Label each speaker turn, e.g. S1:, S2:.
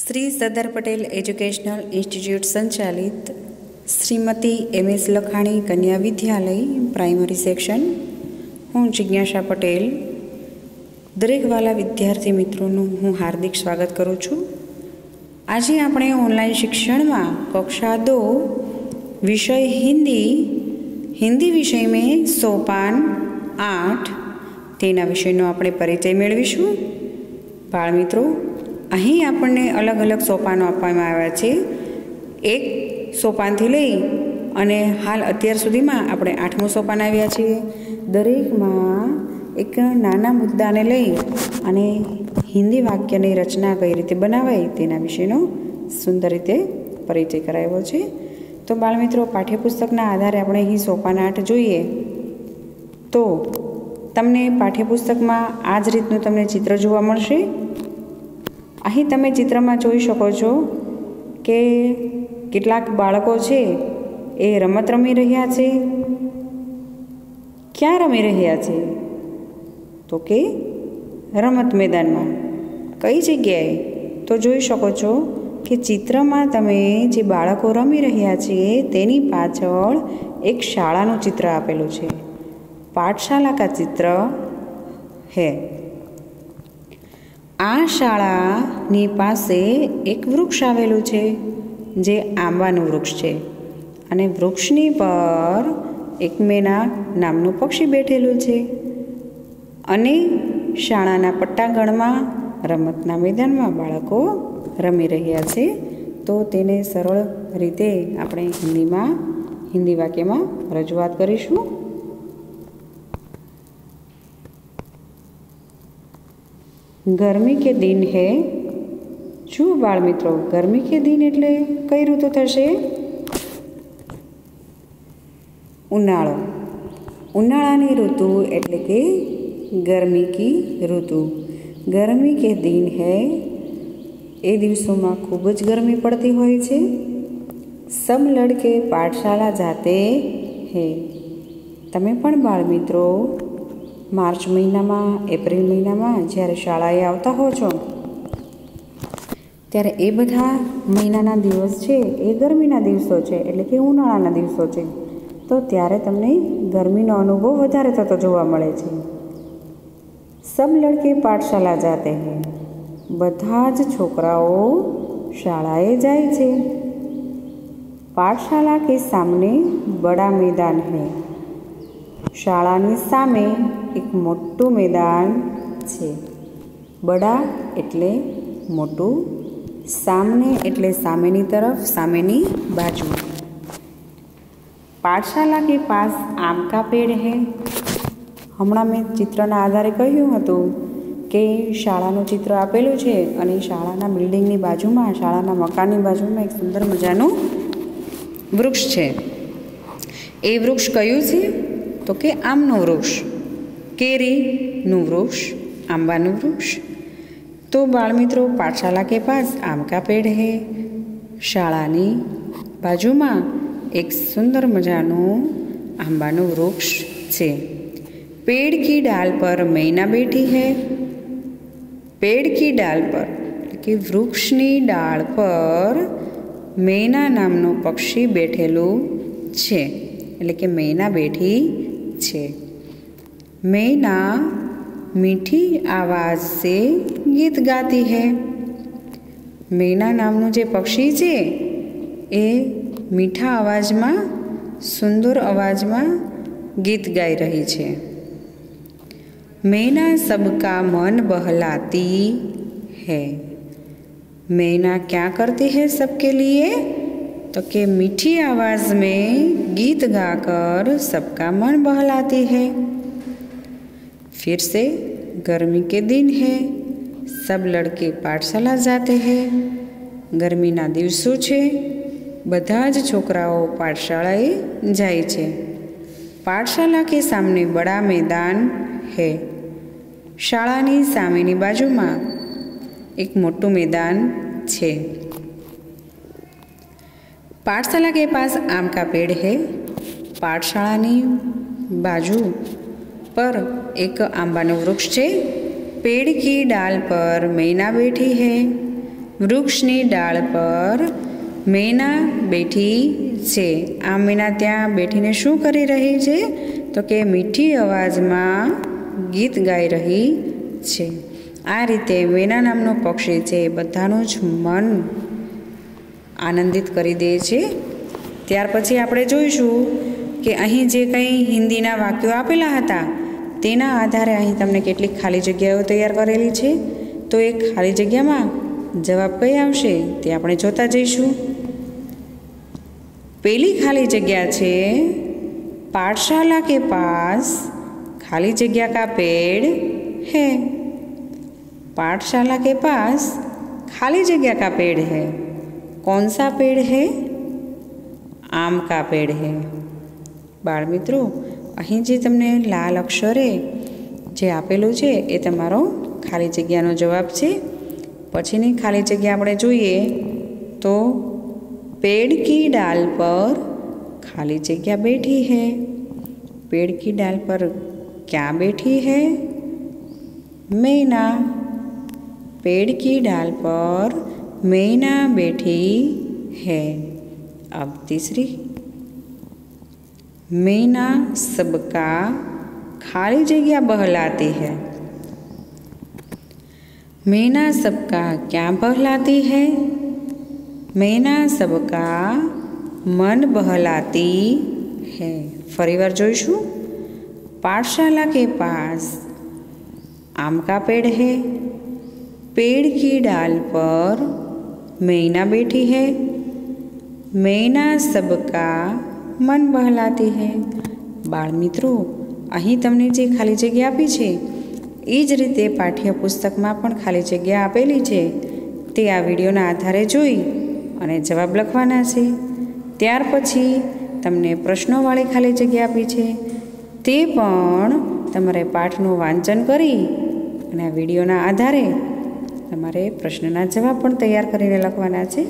S1: Shri Sardar Patel educational institute સંચાલિત Shrimati M S લખાણી કન્યા વિદ્યાલય, primary section. હું જિજ્ઞાસા પટેલ દરેક વાલા વિદ્યાર્થી મિત્રોનું હું હાર્દિક સ્વાગત કરું છું. આજે આપણે ઓનલાઈન શિક્ષણમાં કક્ષા દો, વિષય હિન્દી હિન્દી વિષય મેં સોપાન આઠ, તેના વિષયનો આપણે પરિચય મેળવીશું. બાળમિત્રો અહીં આપણને અલગ અલગ સોપાનો આપવામાં આવ્યા છે. એક સોપાનથી લઈ અને હાલ અત્યાર સુધીમાં આપણે આઠમું સોપાન આવ્યા છીએ. દરેકમાં એક નાના મુદ્દાને લઈ અને હિન્દી વાક્યની રચના કઈ રીતે બનાવાય તેના વિશેનો સુંદર રીતે પરિચય કરાવ્યો છે. તો બાળમિત્રો, પાઠ્યપુસ્તકના આધારે આપણે અહીં સોપાન આઠ જોઈએ. તો તમને પાઠ્યપુસ્તકમાં આ જ રીતનું તમને ચિત્ર જોવા મળશે. અહીં તમે ચિત્રમાં જોઈ શકો છો કે કેટલાક બાળકો છે, એ રમત રમી રહ્યા છે. ક્યાં રમી રહ્યા છે? તો કે રમત મેદાનમાં. કઈ જગ્યાએ? તો જોઈ શકો છો કે ચિત્રમાં તમે જે બાળકો રમી રહ્યા છે, તેની પાછળ એક શાળાનું ચિત્ર આપેલું છે. પાઠશાલા કા ચિત્ર હે? આ શાળાની પાસે એક વૃક્ષ આવેલું છે, જે આંબાનું વૃક્ષ છે. અને વૃક્ષની પર એક મેના નામનું પક્ષી બેઠેલું છે. અને શાળાના પટ્ટાગણમાં રમતના મેદાનમાં બાળકો રમી રહ્યા છે. તો તેને સરળ રીતે આપણે હિન્દીમાં, હિન્દી વાક્યમાં રજૂઆત કરીશું. ગરમી કે દિન હે? જુઓ બાળ મિત્રો ગરમી કે દિન એટલે કઈ ઋતુ થશે? ઉનાળો. ઉનાળાની ઋતુ એટલે કે ગરમી કી ઋતુ. ગરમી કે દિન હે? એ દિવસોમાં ખૂબ જ ગરમી પડતી હોય છે. સબ લડકે પાઠશાળા જાતે હે. તમે પણ બાળ મિત્રો માર્ચ મહિનામાં, એપ્રિલ મહિનામાં જ્યારે શાળાએ આવતા હો છો, ત્યારે એ બધા મહિનાના દિવસ છે, એ ગરમીના દિવસો છે, એટલે કે ઉનાળાના દિવસો છે. તો ત્યારે તમને ગરમીનો અનુભવ વધારે થતો જોવા મળે છે. સબ લડકે પાઠશાલા જાતે હે, બધા જ છોકરાઓ શાળાએ જાય છે. પાઠશાલા કે સામને બડા મેદાન હૈ, શાળાની સામે એક મોટું મેદાન છે. બડા એટલે મોટું, સામને એટલે સામેની તરફ, સામેની બાજુ. પાઠશાલા કે પાસ આમ કા પેડ હે? હમણાં મેં ચિત્રના આધારે કહ્યું હતું કે શાળાનું ચિત્ર આપેલું છે અને શાળાના બિલ્ડિંગની બાજુમાં, શાળાના મકાનની બાજુમાં એક સુંદર મજાનું વૃક્ષ છે. એ વૃક્ષ કયું છે? તો કે આમનું વૃક્ષ. કેરીનું વૃક્ષ આંબાનું વૃક્ષ તો બાળમિત્રો પાઠશાલા કે પાસ આમ કા પેડ હે? શાળાની બાજુમાં એક સુંદર મજાનું આંબાનું વૃક્ષ છે. પેડ કી ડાલ પર મૈના બેઠી હે. પેડ કી ડાલ પર કે વૃક્ષની ડાળ પર મૈના નામનું પક્ષી બેઠેલું છે. એટલે કે મૈના બેઠી છે. मैना મીઠી આવાજ સે ગીત ગાતી હૈ મેના નામનું જે પક્ષી છે એ મીઠા અવાજમાં સુંદર અવાજમાં ગીત ગાઈ રહી છે मैना सबका मन बहलाती है मैना क्या करती है सबके लिए तो कि मीठी आवाज़ में गीत गाकर सबका मन बहलाती है फिर से गर्मी के दिन है सब लड़के પાઠશાલા જાતે હે ગરમીના દિવસો છે બધા જ છોકરાઓ પાઠશાળાએ જાય છે પાઠશાલા કે સામને બડા મેદાન હે શાળાની સામેની બાજુમાં એક મોટું મેદાન છે પાઠશાલા કે પાસ આમ કા પેડ હે પાઠશાળાની બાજુ પર એક આંબાનું વૃક્ષ છે. પેડ કી ડાલ પર મૈના બેઠી હે. વૃક્ષની ડાળ પર મૈના બેઠી છે. આ મૈના ત્યાં બેઠીને શું કરી રહી છે? તો કે મીઠી અવાજમાં ગીત ગાઈ રહી છે. આ રીતે મેના નામનો પક્ષી છે બધાનું જ મન આનંદિત કરી દે છે. ત્યાર પછી આપણે જોઈશું કે અહીં જે કંઈ હિન્દીના વાક્યો આપેલા હતા તેના આધારે અહીં તમને કેટલીક ખાલી જગ્યાઓ તૈયાર કરેલી છે તો એ ખાલી જગ્યામાં જવાબ કઈ આવશે તે આપણે જોતા જઈશું પેલી ખાલી જગ્યા છે पाठशाला के पास खाली जगह का पेड़ है पाठशाला के पास खाली जगह का पेड़ है कौन सा पेड़ है આમ કા પેડ હે બાળ મિત્રો અહીં જે તમને લાલ અક્ષરે જે આપેલું છે એ તમારો ખાલી જગ્યાનો જવાબ છે પછીની ખાલી જગ્યા આપણે જોઈએ તો पेड़ की डाल पर खाली जगह बैठी है पेड़ की डाल पर क्या बैठी है मैना पेड़ की डाल पर मैना बैठी है अब तीसरी मैना सबका खाली जगह बहलाती है मैना सबका क्या बहलाती है मैना सबका મન બહલાતી હૈ ફરીવાર જોઈશું पाठशाला के पास आम का पेड़ है पेड़ की डाल पर मैना बैठी है मैना सबका મન બહલાતી હૈ. બાળ મિત્રો અહીં તમને જે ખાલી જગ્યા આપી છે, એ જ રીતે પાઠ્યપુસ્તકમાં પણ ખાલી જગ્યા આપેલી છે. તે આ વિડીયોના આધારે જોઈ અને જવાબ લખવાના છે. ત્યાર પછી તમને પ્રશ્નોવાળી ખાલી જગ્યા આપી છે. તે પણ તમારે પાઠનું વાંચન કરી અને આ વિડીયોના આધારે તમારે પ્રશ્નના જવાબ પણ તૈયાર કરીને લખવાના છે.